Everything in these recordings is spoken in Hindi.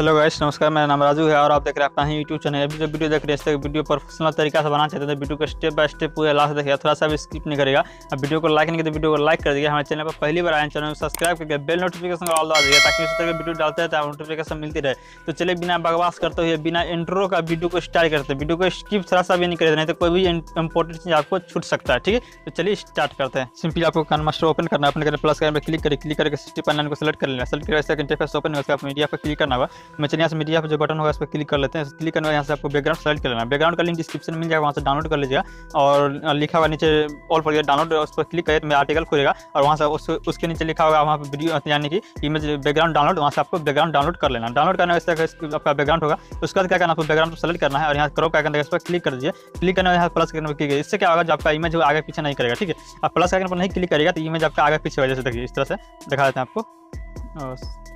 हेलो गाइस, नमस्कार, मेरा नाम राजू है और आप देख रहे हैं अपना ही यूट्यूब चैनल। अभी जो वीडियो देख रहे हैं वीडियो प्रोफेशनल तरीका से बनाना चाहते हैं तो वीडियो को स्टेप बाय स्टेप पूरे लास्ट देखिए थोड़ा सा भी स्किप नहीं करेगा अब वीडियो को लाइक नहीं किया तो वीडियो को लाइक कर दिया हमारे चैनल पर पहली बार आए चैनल को सब्सक्राइब करके बेल नोटिफिकेशन ऑल दबा दीजिए ताकि इस तरह की वीडियो डालते हैं नोटिफिकेशन मिलती रहे। तो चलिए, बिना बकवास करते हुए, बिना इंट्रो का वीडियो को स्टार्ट करते हैं। वीडियो को स्किप थोड़ा सा भी नहीं करते नहीं तो कोई भी इंपॉर्टेंट चीज़ आपको छूट सकता है, ठीक है? तो चलिए स्टार्ट करते हैं। सिंपली आपको कान मास्टर ओपन करना अपने प्लस करने क्लिक करें क्लिक करके सिक्सटी पैनल को सेलेक्ट कर लेना सेलेक्ट करके इंटरफेस ओपन उसका मीडिया पर क्लिक करना होगा। मैं चलिए यहाँ से मीडिया पर जो बटन होगा उस पर क्लिक कर लेते हैं। क्लिक करने यहाँ से आपको बैकग्राउंड सेलेक्ट कर लेना बैकग्राउंड का लिंक डिस्क्रिप्शन मिल जाएगा वहाँ से डाउनलोड कर लीजिएगा। और लिखा हुआ नीचे ऑल पर डाउनलोड उस पर क्लिक करें तो आर्टिकल खुलेगा और वहाँ से उस, उसके नीचे लिखा होगा वहाँ पर वीडियो यानी कि इमेज बैकग्राउंड डाउनलोड वहाँ से आपको बैकग्राउंड डाउनलोड कर लेना डाउनलोड करने तरह आपका बैकग्राउंड होगा। उसके बाद क्या करना आपको बैकग्राउंड को सेलेक्ट करना है और यहाँ क्रॉप करना इस पर क्लिक कर दीजिए। क्लिक करने यहाँ प्लस करने क्लिक इससे क्या होगा जो आपका इमेज आगे पीछे नहीं करेगा ठीक है? आप प्लस करने पर नहीं क्लिक करेगा तो इमेज आपका आगे पीछे हो जैसे देखिए इस तरह से दिखा देते हैं आपको।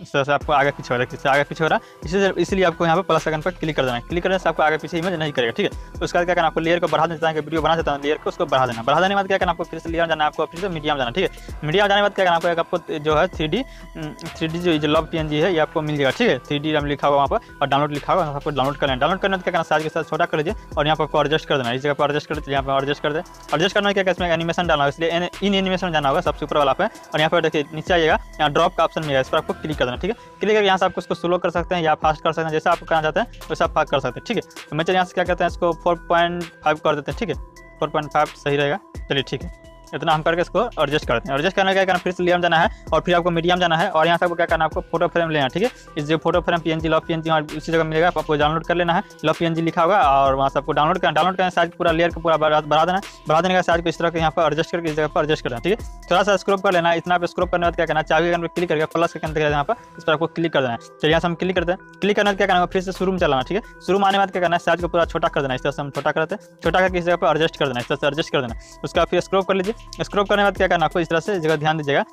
इस तरह से आपको आगे पीछे हो रहा है आगे पीछे हो रहा है। इसी इसलिए आपको यहाँ पर प्लस आइकन पर क्लिक कर देना है। क्लिक करने से आपको आगे पीछे इमेज नहीं करेगा, ठीक है? उसके बाद क्या करना आपको लेयर को बढ़ा देना है वीडियो बना देता है लेयर को उसको बढ़ा देना बढ़ा देने के बाद क्या करना आपको फिर से लेयर जाना आपको फिर से मीडियम जाना ठीक है? मीडियम जाने के बाद क्या करना आपको आपको जो है थ्री डी थ्री डी जो लव पी है, ये आपको मिल जाएगा, ठीक है? थ्री डी लिखा हुआ वहाँ पर, और डाउनलोड लिखा हुआ आपको डाउनलोड करना है। डाउनलोड करने क्या करना साइज़ के साथ छोटा कर लीजिए, और यहाँ पर आपको एडजस्ट कर देना इस जगह पर एडजस्ट कर यहाँ पर एडजस्ट कर दे। एडजस्ट करना क्या इसमें एनिमेशन डालना इसलिए इन एनिमेशन जाना होगा सबसे ऊपर वाला पे। और यहाँ पर देखिए, नीचे आइएगा, यहाँ ड्रॉप का ऑप्शन मिलेगा, इस पर आपको क्लिक कर देना, ठीक है? क्लिक करके यहाँ से आप उसको स्लो कर सकते हैं या फास्ट कर सकते हैं, जैसे आप करना चाहते हैं, वैसे आप फास्ट कर सकते हैं, ठीक है? तो मैं चलिए यहाँ से क्या कहते हैं, इसको फोर पॉइंट फाइव कर देते हैं, ठीक है? फोर पॉइंट फाइव सही रहेगा, चलिए ठीक है। इतना हम करके इसको एडजस्ट करते हैं। एडजस्ट करने का करना फिर से लियम जाना है और फिर आपको मीडियम जाना है और यहाँ से आपको क्या करना है, आपको फ़ोटो फ्रेम लेना है, ठीक है? इस जो photo frame P N G love P N G उसी जगह मिलेगा, आपको डाउनलोड कर लेना है। लव पी एन जी लिखा होगा और वहाँ से आपको डाउनलोड करना डाउनलोड करना साइज़ पूरा लेयर को पूरा बढ़ा देना बढ़ा देने का साइज़ को इस तरह के यहाँ पर एडजस्ट करके इस जगह पर एडजस्ट करना ठीक है? थोड़ा सा स्क्रोप कर लेना इतना पे स्क्रोप करने बाद क्या करना चाबी पर क्लिक करके प्लस के अंदर यहाँ पर। इस पर आपको क्लिक कर देना है। चलिए यहाँ से हम क्लिक करते हैं। क्लिक करने क्या करना फिर से शुरू में चलाना ठीक है? शुरू में आने बाद क्या करना है, साइज़ को पूरा छोटा कर देना इस तरह से हम छोटा करते हैं। छोटा करके इस जगह पर एडजस्ट कर देना इस तरह से एडजस्ट कर देना उसका फिर स्क्रोप कर लीजिए। स्क्रोप करने के बाद क्या करना, आपको इस तरह से जगह ध्यान दीजिएगा।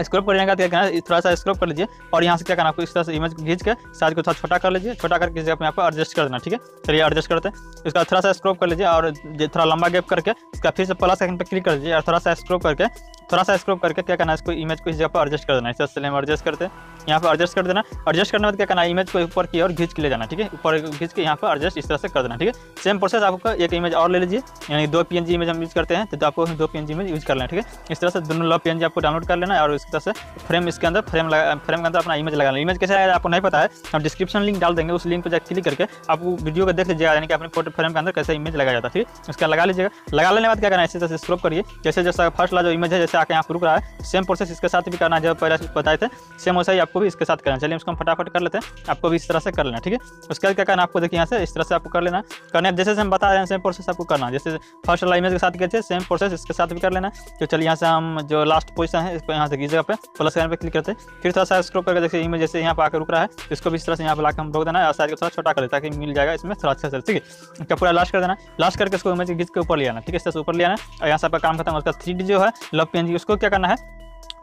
स्क्रॉप करने का क्या करना थोड़ा सा स्क्रॉप कर लीजिए और यहाँ से क्या करना, आपको इस तरह से इमेज खींच के साइज़ को थोड़ा छोटा कर लीजिए, छोटा करके जगह यहाँ आपको एडजस्ट कर देना, ठीक है? चलिए एडजस्ट करते हैं। बाद थोड़ा सा स्क्रॉप कर लीजिए और थोड़ा लंबा गैप करके उसका फिर से प्लस आइकन पर क्लिक कर लीजिए और थोड़ा सा स्क्रॉप करके थोड़ा सा स्क्रोप करके क्या करना है, इसको इमेज को इस जगह पर एडजस्ट कर देना इस तरह से हम एडजस्ट करते हैं। यहाँ पर एडजस्ट कर देना। एडजस्ट करने बाद क्या करना है इमेज को ऊपर की ओर खींच के ले जाना, ठीक है? ऊपर खींच के यहाँ पर एडजस्ट इस तरह से कर देना, ठीक है? सेम प्रोसेस आपको एक इमेज और ले लीजिए। यानी दो पीएनजी इमेज हम यूज़ करते हैं तो आपको दो पी इमेज यूज़ कर लेना ठीक है? इस तरह से दोनों लव पी आपको डाउनलोड कर लेना और इस तरह से फ्रेम इसके अंदर फ्रेम फ्रेम के अंदर अपना इमेज लगाना इमेज कैसे आएगा आपको नहीं पता है। हम डिस्क्रिप्शन लिंक डाल देंगे, उस लिंक पर क्लिक करके आप वीडियो को देख लीजिएगा, यानी कि अपने फ़ोटो फ्रेम के अंदर कैसे इमेज लगाया जाता है, ठीक है? उसका लगा लीजिएगा। लगा लेने बाद क्या करना है, इसी तरह से स्क्रॉप करिए। जैसे जैसा फ़र्स्ट वाला जो इमेज है, जैसे आके यहाँ पर रुक रहा है। सेम प्रोसेस इसके साथ भी करना है, जब पहले बताए थे सेम वैसा ही आपको भी इसके साथ करना चलिए इसको हम फटाफट कर लेते हैं। आपको भी इस तरह से कर लेना, ठीक है? उसके बाद क्या करना आपको देखिए यहाँ से इस तरह से आपको कर लेना करने, जैसे हम बता रहे हैं सेम प्रोसेस आपको करना जैसे फ़र्स्ट वाला इमेज के साथ किए थे सेम प्रोसेस इसके साथ भी कर लेना तो चलिए यहाँ से हम जो लास्ट पोजिशन है इसको यहाँ से इस जगह पे। प्लस करने पर क्लिक करते हैं। फिर थोड़ा सा स्क्रोप करके देखिए इमेज जैसे यहाँ पर आकर रुक रहा है। इसको भी इस तरह से यहाँ पर लाकर हम रोक देना है। साइज़ को थोड़ा छोटा कर ताकि मिल जाएगा इसमें थोड़ा अच्छा से, ठीक है? इसका पूरा लास्ट कर देना लास्ट करके इसको इमेज घिस के ऊपर ले आना, ठीक है? इस तरह से ऊपर ले आना और यहाँ से आपका काम खत्म, उसका थ्री जो है लव पेन उसको क्या करना है?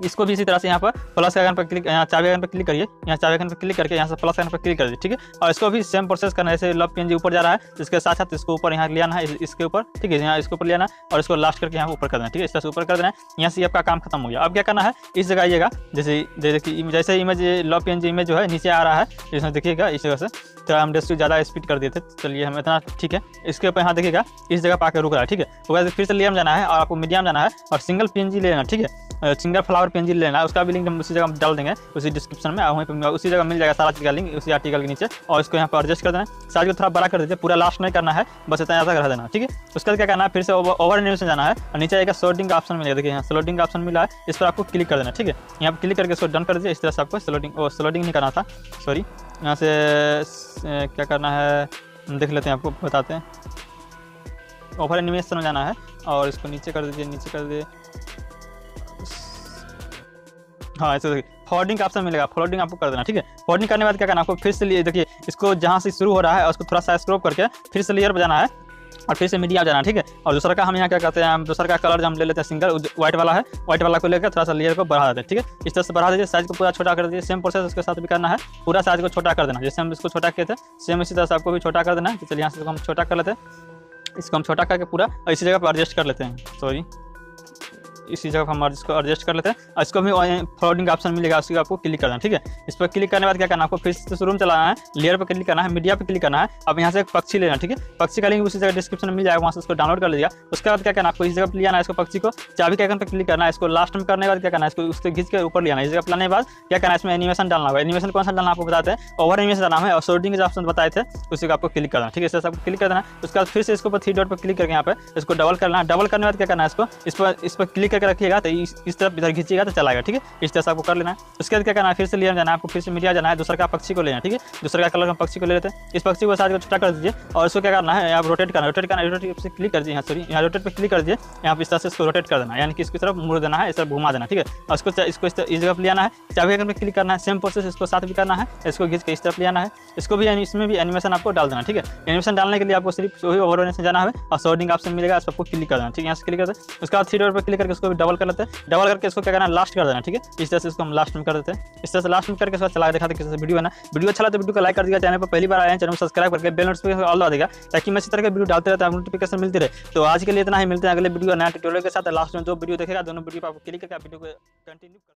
इसको भी इसी तरह से यहाँ पर प्लस आइकन पर क्लिक यहाँ चाबी आइकन पर क्लिक करिए। यहाँ चाबी आइकन पर क्लिक करके यहाँ से प्लस आइकन पर क्लिक कर दीजिए ठीक है? और इसको भी सेम प्रोसेस करना है, जैसे लव पी ऊपर जा रहा है इसके साथ साथ इसको ऊपर यहाँ ले आना है इसके ऊपर, ठीक है? यहाँ इसके ऊपर ले आना और इसको लास्ट करके यहाँ ऊपर कर देना ठीक है? इस तरह से ऊपर कर देना है। यहाँ से आपका काम खत्म हो गया। अब क्या करना है? इस जगह आइएगा, जैसे जैसे कि जैसे इमेज लव पी इमेज जो है, नीचे आ रहा है, इसमें देखिएगा, इस जगह से। थोड़ा हम डेस्क ज़्यादा स्पीड कर दिए थे चलिए हम इतना ठीक है। इसके ऊपर यहाँ देखिएगा, इस जगह पर आकर रुक रहा है, ठीक है? तो फिर से लियम जाना है और आपको मीडियम जाना है और सिंगल पी लेना, ठीक है? सिंगल फ्लावर पेंजिल लेना है उसका भी लिंक हम उसी जगह डाल देंगे, उसी डिस्क्रिप्शन में वहीं पर उसी जगह मिल जाएगा सारा चीज़ का लिंक उसी आर्टिकल के नीचे, और इसको यहाँ पर एडजस्ट कर देना साइज़ को थोड़ा बड़ा कर दीजिए, पूरा लास्ट नहीं करना है, बस इतना ऐसा कर देना, ठीक है? उसके बाद क्या करना है, फिर से ओवर एनिमेशन जाना है, और नीचे आएगा स्लोटिंग का ऑप्शन मिलेगा, देखिए यहाँ स्लोटिंग का ऑप्शन मिला है, इस पर आपको क्लिक कर देना, ठीक है? यहाँ पर क्लिक करके इसको डन कर दीजिए, इस तरह से आपको स्लोटिंग ओ स्लोटिंग नहीं करना था सॉरी यहाँ से क्या करना है देख लेते हैं, आपको बताते हैं ओवर एनिमेशन में जाना है, और इसको नीचे कर दीजिए, नीचे कर दीजिए हाँ ऐसे फॉर्डिंग का ऑप्शन मिलेगा। फॉर्डिंग आपको कर देना, ठीक है? फॉर्डिंग करने के बाद क्या करना, आपको फिर से लिए, देखिए, इसको जहाँ से शुरू हो रहा है उसको थोड़ा सा स्क्रोप करके फिर से लेयर बजाना है, और फिर से मीडिया जाना ठीक है? और दूसरा का हम यहाँ क्या करते हैं दूसरा का कलर जो हम ले लेते हैं सिंगल व्हाइट वाला है व्हाइट वाला को लेकर थोड़ा सा लेयर को बढ़ा देते हैं, ठीक है? इस तरह से बढ़ा दीजिए साइज़ को पूरा छोटा कर दीजिए सेम प्रोसेस उसके साथ भी करना है, पूरा साइज़ को छोटा कर देना, जैसे हम इसको छोटा किए थे सेम इसी तरह से आपको भी छोटा कर देना है चलिए यहाँ से हम छोटा कर लेते हैं, इसको हम छोटा करके पूरा इसी जगह पर एडजस्ट कर लेते हैं सॉरी इसी जगह हम इसको एडजस्ट कर लेते हैं। इसको भी फॉरवर्डिंग ऑप्शन मिलेगा, उसको आपको क्लिक करना है, ठीक है? इस पर क्लिक करने के बाद क्या करना है, आपको फिर से शुरू चलाना है लेयर पर क्लिक करना है मीडिया पर क्लिक करना है। अब यहाँ से एक पक्षी लेना ठीक है? पक्षी का लिंक उसी जगह डिस्क्रिप्शन में मिल जाएगा, वहाँ से उसको डाउनलोड कर लीजिएगा। उसके बाद क्या करना आपको इस जगह पर लिया है, इसको पक्षी को। चाबी के आइकन पर क्लिक करना है, इसको लास्ट में करने के बाद क्या करना है, इसको उससे घिस के ऊपर लिया है। इस जगह पर लाने के बाद क्या करना है, इसमें एनिमेशन डालना होगा। एनिमेशन कौन सा डालना आपको बताते हैं। ओवर एनिमेशन डालना है, और के ऑप्शन बताए थे, उसी को आपको क्लिक करना ठीक है? इसे आपको क्लिक करना है। उसके बाद फिर से इसको थ्री डॉट पर क्लिक करके यहाँ पर इसको डबल करना है। डबल करने के बाद क्या करना है इसको? इस पर इस पर क्लिक करके रखिएगा तो इस तरफ़ इधर खींचिएगा तो चलाएगा, ठीक है? इस तरह से आपको कर लेना है। उसके बाद क्या करना है? फिर से लिया जाना है आपको, फिर से मीडिया जाना है, दूसरा का पक्षी को लेना ठीक है? दूसरा का कलर का पक्षी को ले लेते हैं। इस पक्षी को साथ को छोटा कर दीजिए और इसको क्या करना है, आप रोटेट करना रोटेट करना रोटेट से क्लिक कर दीजिए यहाँ सॉरी यहाँ रोटेट पर क्लिक कर दीजिए, यहाँ इस तरह से इसको रोटेट कर देना यानी कि इसकी तरफ़ मुड़ देना है, इस तरफ़ घुमा देना ठीक है? और इसको इस जगह पर लेना है, चाबी पर क्लिक करना है सेम प्रोसेस इसको साथ भी करना है, इसको घिस के इस तरफ़ लेना है। इसको भी इसमें भी एनिमेशन आपको डाल देना ठीक है? एनिमेशन डालने के लिए आपको सिर्फ़ वही ओवर जाना है। और शॉर्टिंग ऑप्शन मिलेगा पर क्लिक कर देना ठीक है? यहाँ से क्लिक करते उसके बाद थ्री डॉट पर क्लिक करके इसको भी डबल कर लेते हैं। डबल करके इसको क्या करना लास्ट कर देना, ठीक है? इस तरह से इसको हम लास्ट में कर देते हैं। इस तरह से लास्ट में करके इसका चला दिखाते किसी वीडियो है ना। वीडियो अच्छा लगता है वीडियो को लाइक कर दिया चैनल पर पहली बार आए चैनल सब्सक्राइब करके बेल नोटिफिकेशन ऑल दबा देगा ताकि मैं इस तरह के वीडियो डालते रहता हैं नोटिफिकेशन मिलती रहे। तो आज के लिए इतना ही, मिलते हैं अगले वीडियो नया ट्यूटोरियल के साथ। लास्ट में जो वीडियो देखेगा, दोनों वीडियो पर आपको क्लिक करके वीडियो को कंटिन्यू